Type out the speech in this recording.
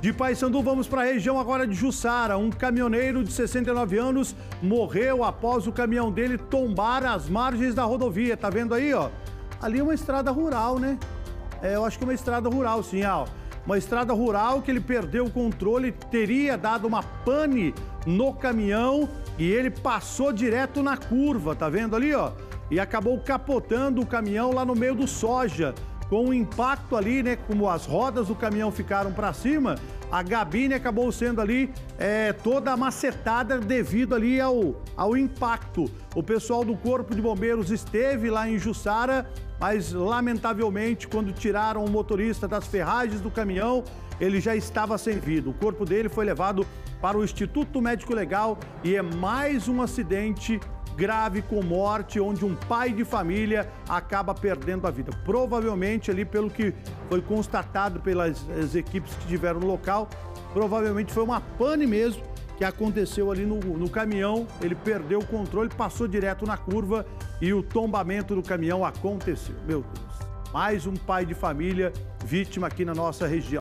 De Paysandu, vamos para a região agora de Jussara. Um caminhoneiro de 69 anos morreu após o caminhão dele tombar às margens da rodovia. Tá vendo aí, ó? Ali é uma estrada rural, né? É, eu acho que é uma estrada rural, sim, ó. Uma estrada rural que ele perdeu o controle, teria dado uma pane no caminhão e ele passou direto na curva, tá vendo ali, ó? E acabou capotando o caminhão lá no meio do soja com o impacto ali, né? Como as rodas do caminhão ficaram para cima, a gabine acabou sendo ali é, toda macetada devido ali ao, ao impacto. O pessoal do Corpo de Bombeiros esteve lá em Jussara, mas lamentavelmente, quando tiraram o motorista das ferragens do caminhão, ele já estava sem vida. O corpo dele foi levado para o Instituto Médico Legal e é mais um acidente grave com morte, onde um pai de família acaba perdendo a vida. Provavelmente ali, pelo que foi constatado pelas equipes que estiveram no local, provavelmente foi uma pane mesmo que aconteceu ali no, no caminhão. Ele perdeu o controle, passou direto na curva e o tombamento do caminhão aconteceu. Meu Deus. Mais um pai de família vítima aqui na nossa região.